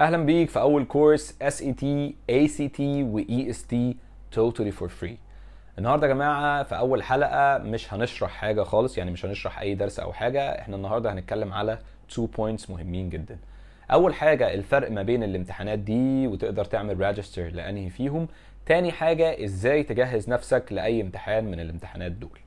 أهلا بيك في أول course SAT ACT و EST totally for free. النهارده يا جماعة في أول حلقة مش هنشرح حاجة خالص يعني مش هنشرح أي درس أو حاجة. إحنا النهارده هنتكلم على two points مهمين جدا. أول حاجة الفرق ما بين الامتحانات دي وتقدر تعمل register لأنهي فيهم. تاني حاجة إزاي تجهز نفسك لأي امتحان من الامتحانات دول.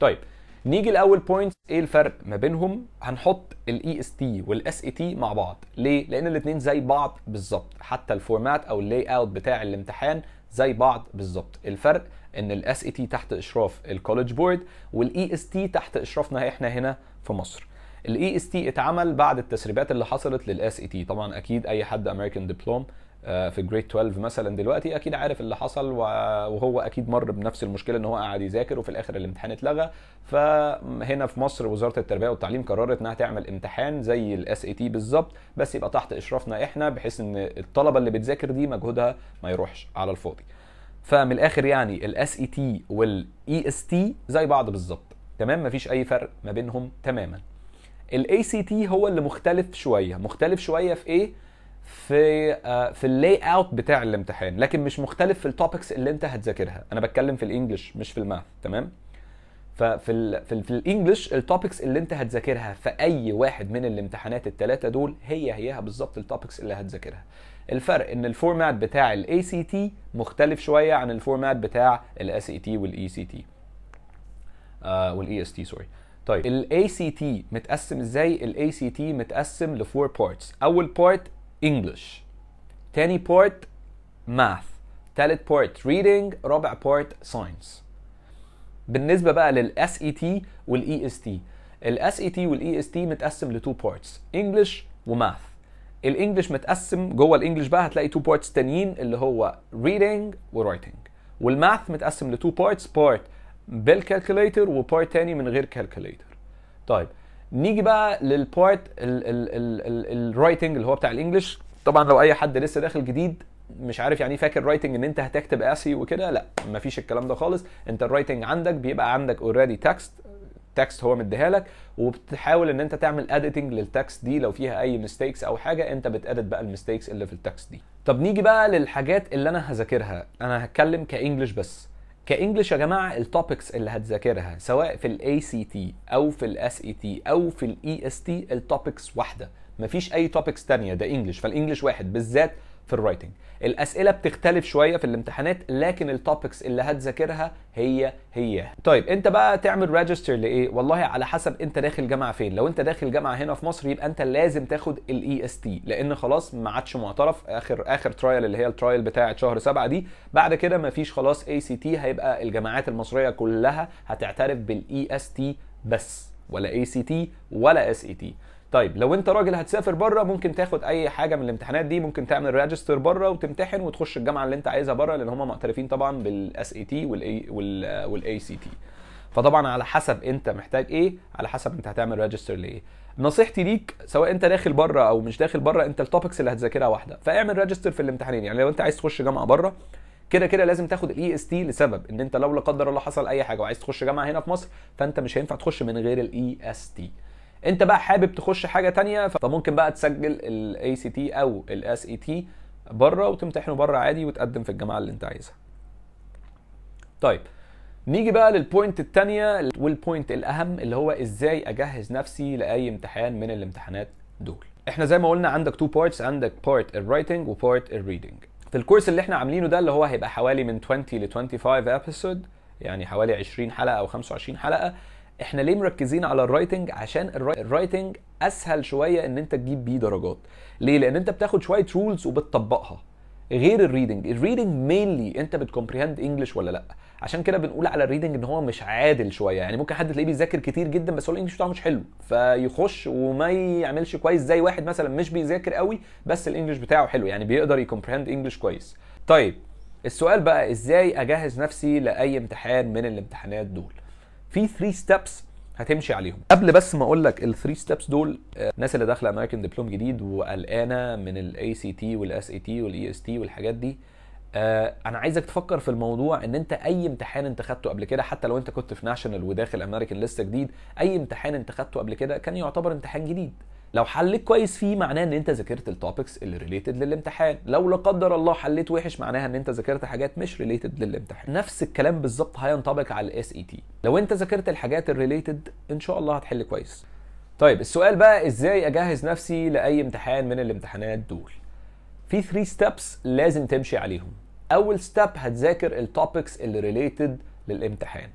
طيب نيجي لأول point إيه الفرق ما بينهم؟ هنحط ال EST وال SAT مع بعض. ليه؟ لأن الاثنين زي بعض بالظبط. حتى ال format أو ال layout بتاع الامتحان زي بعض بالظبط. الفرق إن ال SAT تحت إشراف ال College Board وال EST تحت اشرافنا إحنا هنا في مصر. ال EST اتعمل بعد التسريبات اللي حصلت لل SAT طبعا أكيد أي حد American Diploma في grade 12 مثلا دلوقتي أكيد عارف اللي حصل وهو أكيد مر بنفس المشكلة إن هو قاعد يذاكر وفي الآخر الامتحان اتلغى. فهنا في مصر وزارة التربية والتعليم قررت إنها تعمل امتحان زي ال SAT بالظبط بس يبقى تحت إشرافنا إحنا بحيث إن الطلبة اللي بتذاكر دي مجهودها ما يروحش على الفاضي. فمن الآخر يعني ال SAT وال EST زي بعض بالظبط. تمام؟ مفيش أي فرق ما بينهم تماما. ال ACT هو اللي مختلف شوية. مختلف شوية في إيه؟ في uh, في ال layout بتاع الامتحان لكن مش مختلف في ال topics اللي انت هتذاكرها. أنا بتكلم في ال English مش في ال math تمام؟ ففي ال في, في ال English ال topics اللي انت هتذاكرها في أي واحد من الامتحانات الثلاثه دول هي هيها بالظبط ال topics اللي هتذاكرها. الفرق إن ال format بتاع ال ACT مختلف شوية عن ال format بتاع ال SAT وال ACT وال EST sorry طيب ال ACT متقسم إزاي؟ ال ACT متقسم ل four parts أول part English تاني part math تالت part reading رابع part science بالنسبة بقى ST ال SAT وال EST متقسم ل two parts English و math ال English متقسم جوه ال English بقى هتلاقي two parts تانيين اللي هو reading و writing وال math متقسم ل two parts part بال calculator و part تاني من غير calculator طيب نيجي بقى لل part ال writing اللي هو بتاع ال English. طبعا لو أي حد لسه داخل جديد مش عارف يعني فاكر writing إن أنت هتكتب essay وكده لأ مفيش الكلام ده خالص. أنت ال writing عندك بيبقى عندك already text text هو مديها لك وبتحاول إن أنت تعمل editing لل text دي لو فيها أي mistakes أو حاجة أنت بت edit بقى ال mistakes اللي في ال text دي. طب نيجي بقى للحاجات اللي أنا هذاكرها. أنا هتكلم ك English بس. ك English يا جماعة ال topics اللي هتذاكرها سواء في ال ACT أو في ال SAT أو في ال EST ال topics واحدة. مفيش أي topics تانية ده English فال English واحد بالذات في ال writing الأسئلة بتختلف شوية في الامتحانات لكن ال topics اللي هتذاكرها هي هي طيب انت بقى تعمل register لإيه؟ والله على حسب انت داخل جامعة فين. لو انت داخل جامعة هنا في مصر يبقى انت لازم تاخد ال EST لأن خلاص ما عادش معترف. آخر آخر trial اللي هي ال trial بتاعه شهر سبعة دي بعد كده ما فيش خلاص ACT هيبقى الجامعات المصرية كلها هتعترف بال EST بس ولا ACT ولا SAT طيب لو انت راجل هتسافر بره ممكن تاخد أي حاجة من الامتحانات دي ممكن تعمل register بره وتمتحن وتخش الجامعة اللي انت عايزها بره لأن هم معترفين طبعا بال SAT وال ACT فطبعا على حسب انت محتاج إيه على حسب انت هتعمل register لإيه. نصيحتي ليك سواء انت داخل بره أو مش داخل بره انت ال topics اللي هتذاكرها واحدة. فاعمل register في الامتحانين. يعني لو انت عايز تخش جامعة بره كده كده لازم تاخد ال EST لسبب إن انت لو لا قدر الله حصل أي حاجة وعايز تخش جامعة هنا في مصر فأنت مش هينفع تخش من غير ال EST انت بقى حابب تخش حاجة تانية فممكن بقى تسجل ال ACT أو ال SAT بره وتمتحنه بره عادي وتقدم في الجامعة اللي انت عايزها. طيب نيجي بقى لل point الثانية وال point الأهم اللي هو إزاي أجهز نفسي لأي امتحان من الامتحانات دول. إحنا زي ما قلنا عندك two parts عندك part ال writing و part ال reading في الكورس اللي إحنا عاملينه ده اللي هو هيبقى حوالي من 20 ل 25 episode يعني حوالي 20 حلقة أو 25 حلقة إحنا ليه مركزين على ال writing؟ عشان ال writing اسهل شوية ان انت تجيب بيه درجات. ليه؟ لأن انت بتاخد شوية rules وبتطبقها. غير ال reading ال reading mainly انت بت comprehend English ولا لأ؟ عشان كده بنقول على ال reading ان هو مش عادل شوية. يعني ممكن حد تلاقيه بيذاكر كتير جدا بس هو ال English بتاعه مش حلو. فيخش وما يعملش كويس زي واحد مثلا مش بيذاكر قوي بس ال English بتاعه حلو. يعني بيقدر ي comprehend English كويس. طيب السؤال بقى إزاي اجهز نفسي لأي امتحان من الامتحانات دول؟ في 3 steps هتمشي عليهم. قبل بس ما أقول لك ال three steps دول الناس اللي داخلة American Diploma جديد وقلقانة من ال ACT وال SAT وال EST والحاجات دي آه أنا عايزك تفكر في الموضوع إن أنت أي امتحان أنت خدته قبل كده حتى لو أنت كنت في national وداخل امريكان لسه جديد أي امتحان أنت خدته قبل كده كان يعتبر امتحان جديد. لو حليت كويس فيه معناه إن أنت ذاكرت ال topics اللي related للامتحان. لو لا قدر الله حليت وحش معناها إن أنت ذاكرت حاجات مش related للامتحان. نفس الكلام بالظبط هينطبق على ال SAT لو أنت ذاكرت الحاجات ال related إن شاء الله هتحل كويس. طيب السؤال بقى إزاي أجهز نفسي لأي امتحان من الامتحانات دول؟ في 3 steps لازم تمشي عليهم. أول step هتذاكر ال topics اللي related للامتحان.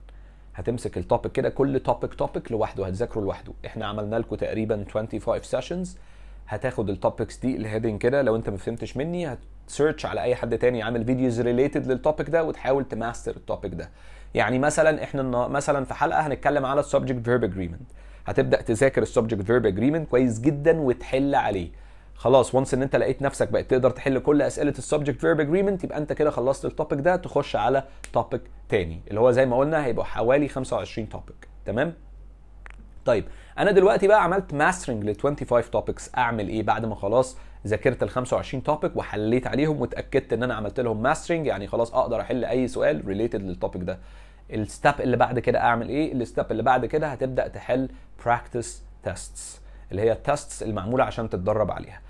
هتمسك ال topic كده كل topic topic لوحده هتذاكره لوحده. إحنا عملنا لكم تقريبا 25 sessions هتاخد ال topics دي ال heading كده لو انت ما فهمتش مني هت search على أي حد تاني عامل videos related لل topic ده وتحاول ت master ال topic ده. يعني مثلا إحنا مثلا في حلقة هنتكلم على ال subject verb agreement هتبدأ تذاكر ال subject verb agreement كويس جدا وتحل عليه. خلاص once ان انت لقيت نفسك بقيت تقدر تحل كل أسئلة ال subject verb agreement يبقى انت كده خلصت ال topic ده تخش على topic تاني اللي هو زي ما قلنا هيبقى حوالي 25 topic تمام؟ طيب أنا دلوقتي بقى عملت mastering ل 25 topics أعمل إيه بعد ما خلاص ذاكرت ال 25 topic وحليت عليهم واتاكدت إن أنا عملت لهم mastering يعني خلاص أقدر أحل أي سؤال related لل topic ده. ال step اللي بعد كده أعمل إيه؟ ال step اللي بعد كده هتبدأ تحل practice tests اللي هي ال tests المعمولة عشان تتدرب عليها.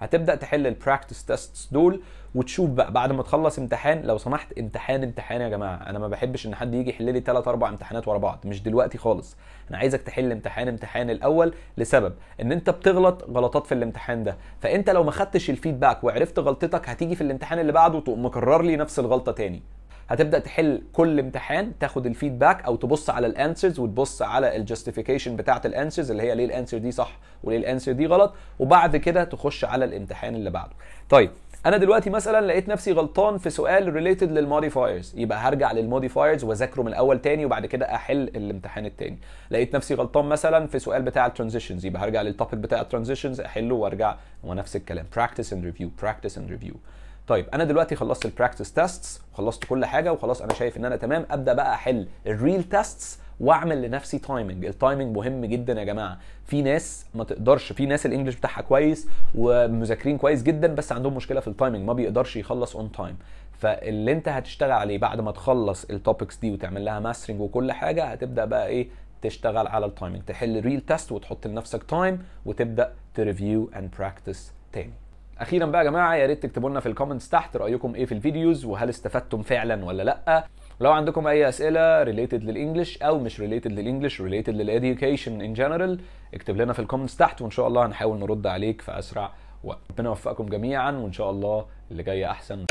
هتبدأ تحل ال practice tests دول وتشوف بقى بعد ما تخلص امتحان لو سمحت امتحان امتحان يا جماعة. أنا ما بحبش إن حد يجي يحل لي 3 4 امتحانات ورا بعض. مش دلوقتي خالص. أنا عايزك تحل امتحان امتحان الأول لسبب إن أنت بتغلط غلطات في الامتحان ده. فأنت لو ما خدتش ال feedback وعرفت غلطتك هتيجي في الامتحان اللي بعده تقوم مكرر لي نفس الغلطة تاني. هتبدأ تحل كل امتحان تاخد ال feedback أو تبص على ال answers وتبص على ال justification بتاعة ال answers اللي هي ليه ال answer دي صح وليه ال answer دي غلط وبعد كده تخش على الامتحان اللي بعده. طيب أنا دلوقتي مثلا لقيت نفسي غلطان في سؤال related لل modifiers يبقى هرجع لل modifiers وأذاكره من الأول تاني وبعد كده أحل الامتحان التاني. لقيت نفسي غلطان مثلا في سؤال بتاع ال transitions يبقى هرجع لل topic بتاع ال transitions أحله وأرجع ونفس الكلام practice and review practice and review طيب أنا دلوقتي خلصت ال practice tests وخلصت كل حاجة وخلاص أنا شايف إن أنا تمام أبدأ بقى أحل ال real tests وأعمل لنفسي timing ال timing مهم جدا يا جماعة. في ناس ما تقدرش في ناس ال English بتاعها كويس ومذاكرين كويس جدا بس عندهم مشكلة في ال timing ما بيقدرش يخلص on time فاللي أنت هتشتغل عليه بعد ما تخلص ال topics دي وتعمل لها mastering وكل حاجة هتبدأ بقى إيه؟ تشتغل على ال timing تحل real test وتحط لنفسك time وتبدأ ت review and practice تاني. أخيرا بقى يا جماعة يا ريت تكتبوا لنا في ال comments تحت رأيكم إيه في ال videos وهل استفدتم فعلا ولا لأ. لو عندكم أي أسئلة related لل English أو مش related لل English related لل education in general اكتب لنا في ال comments تحت وإن شاء الله هنحاول نرد عليك في أسرع وقت. ربنا يوفقكم جميعا وإن شاء الله اللي جاي أحسن.